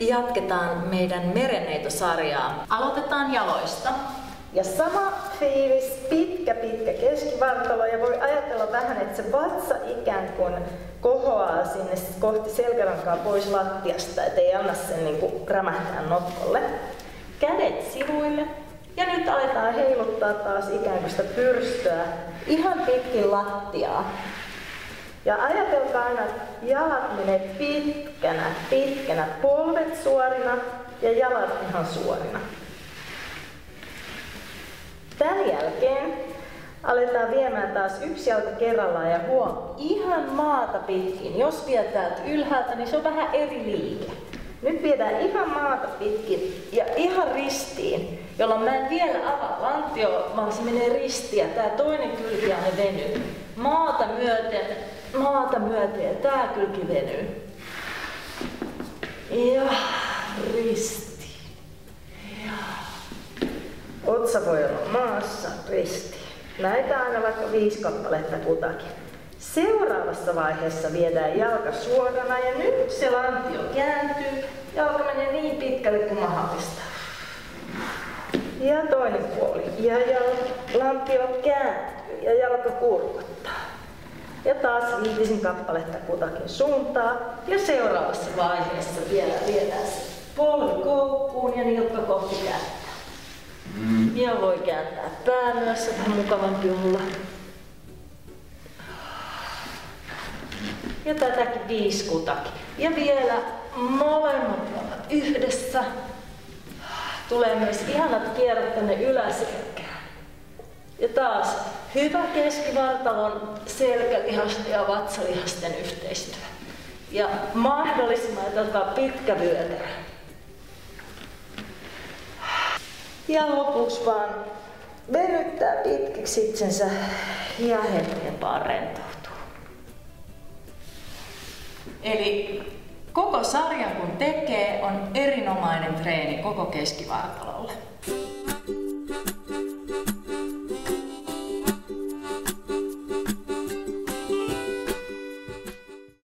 jatketaan meidän merenneitosarjaa. Aloitetaan jaloista. Ja sama fiilis, pitkä pitkä keskivartalo ja voi ajatella vähän, että se vatsa ikään kuin kohoaa sinne kohti selkärankaa pois lattiasta, ettei anna sen niin kuin rämähtää notkolle. Kädet sivuille ja nyt aletaan heiluttaa taas ikään kuin sitä pyrstöä ihan pitkin lattiaa. Ja ajatelkaa aina, että jalat menee pitkänä, pitkänä, polvet suorina ja jalat ihan suorina. Tämän jälkeen aletaan viemään taas yksi jalka kerrallaan ja huom, ihan maata pitkin. Jos viet täältä ylhäältä, niin se on vähän eri liike. Nyt viedään ihan maata pitkin ja ihan ristiin, jolloin mä en vielä avaa lantio, vaan se menee ristiin ja tää toinen kylki on venyy. Maata myöten, maata myöten ja tää kylki venyy. Ja risti. Ja. Otsa voi olla maassa, risti. Näitä aina vaikka viisi kappaletta kutakin. Seuraavassa vaiheessa viedään jalka suorana ja nyt se lantio kääntyy. Jalka menee niin pitkälle kuin mahdollista. Ja toinen puoli. Ja jalka, lantio kääntyy ja jalka kurkottaa. Ja taas viitisen kappaletta kutakin suuntaa. Ja seuraavassa vaiheessa vielä viedään se polvi koukkuun ja nilkka kohti kättä. Mm. Ja voi kääntää pää myös, vähän mukavampi olla. Ja tätäkin viisi kutakin. Ja vielä molemmat yhdessä. Tulee myös ihanat kierrot tänne yläselkään. Ja taas hyvä keskivartalon selkälihasten ja vatsalihasten yhteistyö. Ja mahdollisimman pitkä vyötärö. Ja lopuksi vaan venyttää pitkiksi itsensä ja hetken vaan rentoutuu. Eli koko sarjan kun tekee, on erinomainen treeni koko keskivartalolle.